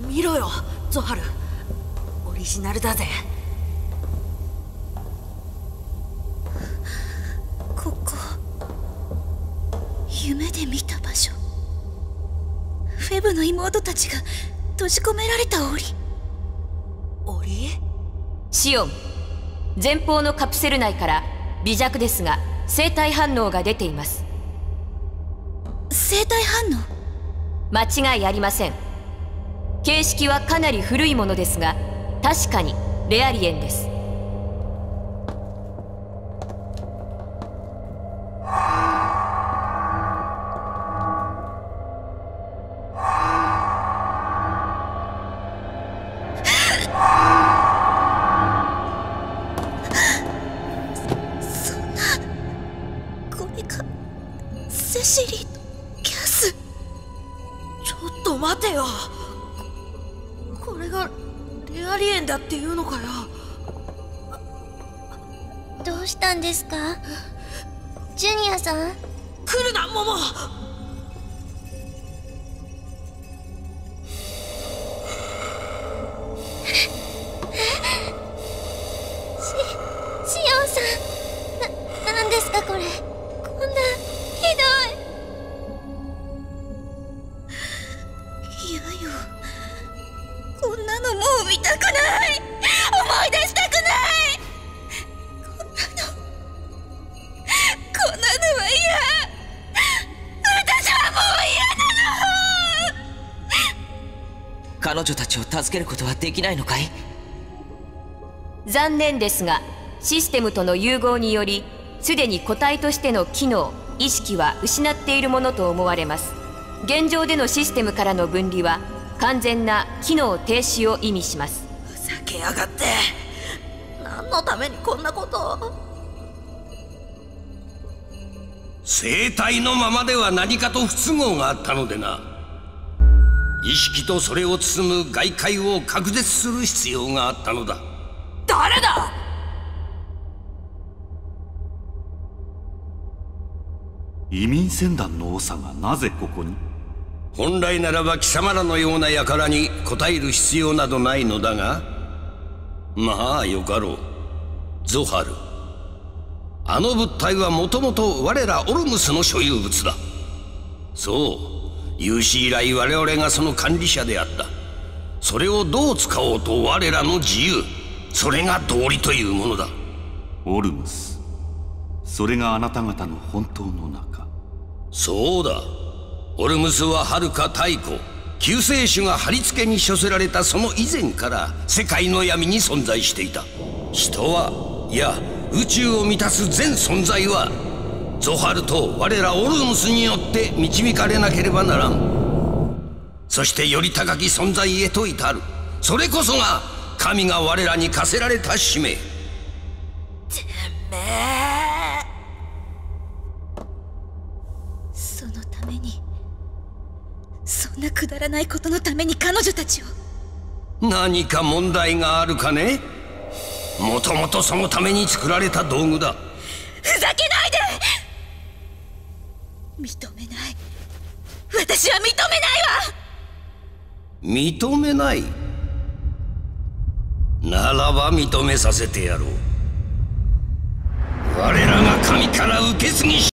見ろよゾハル。オリジナルだぜ。ここ。夢で見た場所。フェブの妹たちが閉じ込められた檻。檻？シオン。前方のカプセル内から微弱ですが生体反応が出ています。生体反応？間違いありません形式はかなり古いものですが確かにレアリエンです。セシリキャス。ちょっと待てよ。ここれがレアリエンだっていうのかよ。どうしたんですか？ジュニアさん？来るなモモを助けることはできないのかい？残念ですがシステムとの融合によりすでに個体としての機能意識は失っているものと思われます。現状でのシステムからの分離は完全な機能停止を意味します。ふざけやがって。何のためにこんなことを。生体のままでは何かと不都合があったのでな意識とそれを包む外界を隔絶する必要があったのだ。誰だ？移民船団の長がなぜここに？本来ならば貴様らのような輩に答える必要などないのだがまあよかろう。ゾハル。あの物体はもともと我らオルムスの所有物だ。そう有史以来我々がその管理者であった。それをどう使おうと我らの自由。それが道理というものだ。オルムス。それがあなた方の本当の中。そうだ。オルムスは遥か太古。救世主が貼り付けに処せられたその以前から世界の闇に存在していた。人はいや宇宙を満たす全存在はゾハルと我らオルムスによって導かれなければならん。そしてより高き存在へと至る。それこそが神が我らに課せられた使命。めえ。そのために。そんなくだらないことのために彼女たちを。何か問題があるかね？もともとそのために作られた道具だ。ふざけないで認めない。私は認めないわ。認めない？ならば認めさせてやろう。我らが神から受け継ぎし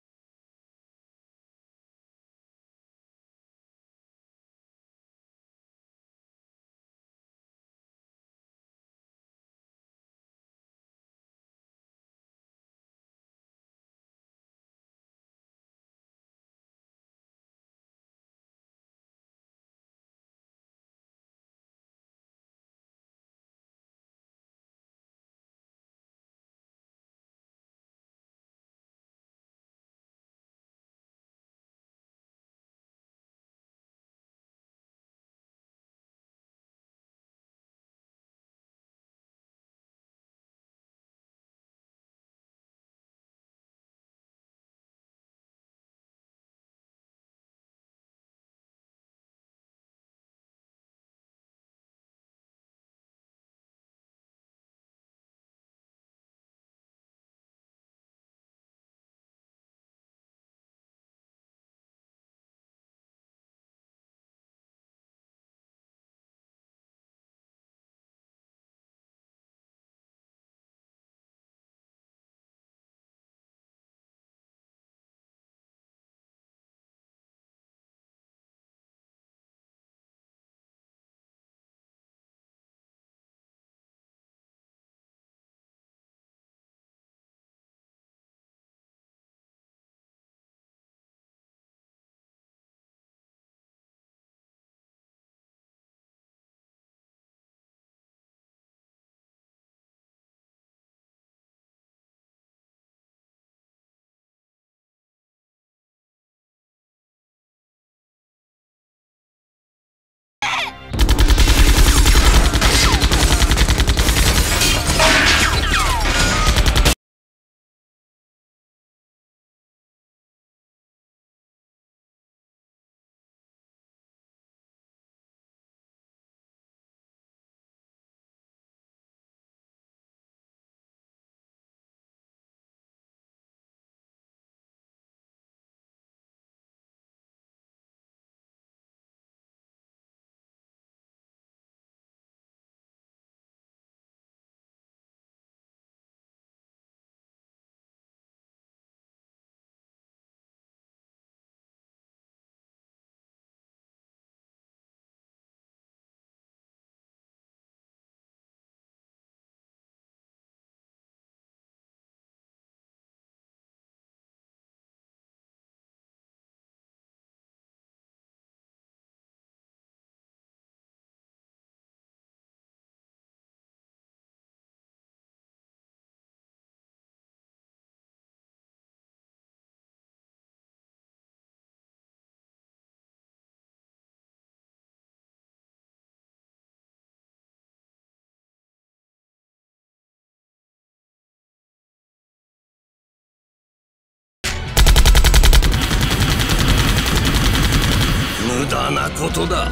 駄なことだ。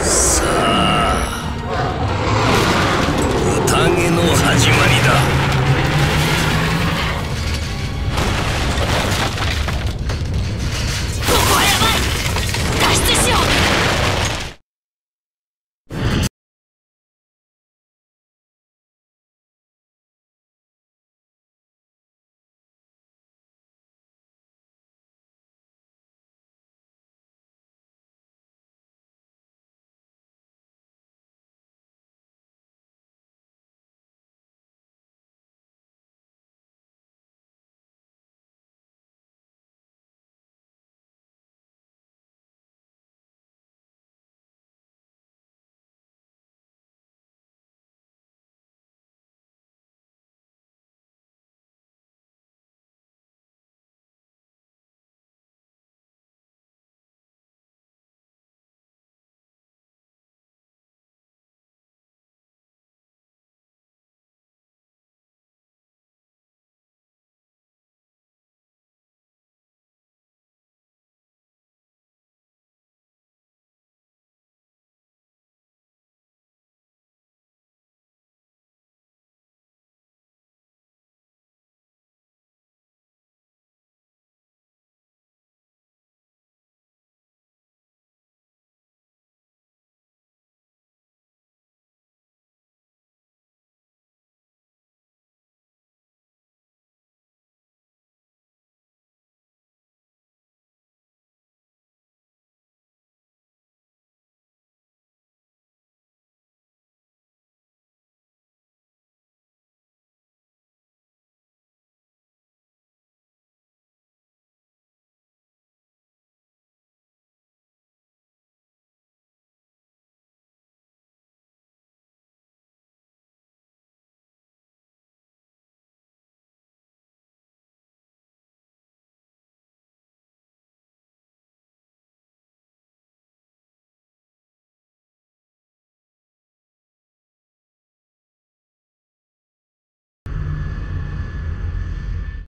さあ宴の始まりだ。